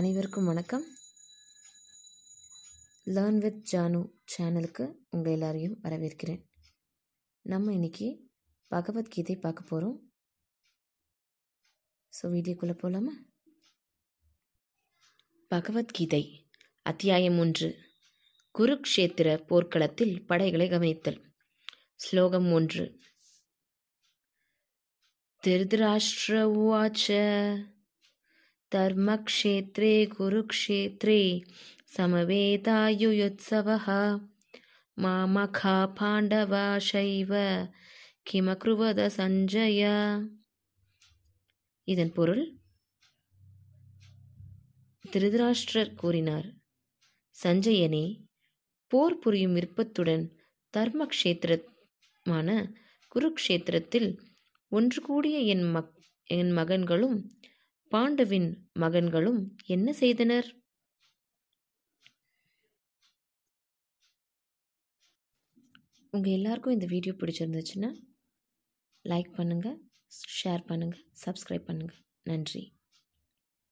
அனைவருக்கும் வணக்கம். Learn with Janu சேனலுக்கு உங்கள் எல்லாரையும் வரவேற்கிறேன். நம்ம இன்னைக்கு பகவத்கீதை பார்க்க போகிறோம் ஸோ வீடியோக்குள்ளே போகலாமா பகவத்கீதை அத்தியாயம் ஒன்று. குருக்ஷேத்திர போர்க்களத்தில் படைகளை கவனித்தல். ஸ்லோகம் ஒன்று. திருதராஷ்டிர உவாச்ச धर्मक्षेत्रे कुरुक्षेत्रे समवेतायुयुत्सवः मामखा பாண்டவாசைவ கிமக்ருவத சஞ்சய இதன் பொருள் திருதராஷ்டிரர் கூறினார் சஞ்சயனே போர் புரியும் விருப்பத்துடன் தர்மக்ஷேத்திரமான குருக்ஷேத்திரத்தில் ஒன்று கூடிய என் மக் என் மகன்களும் பாண்டவின் மகன்களும் என்ன செய்தனர்? உங்கள் எல்லாருக்கும் இந்த வீடியோ பிடிச்சிருந்துச்சுன்னா லைக் பண்ணுங்கள் ஷேர் பண்ணுங்கள் சப்ஸ்கிரைப் பண்ணுங்கள் நன்றி.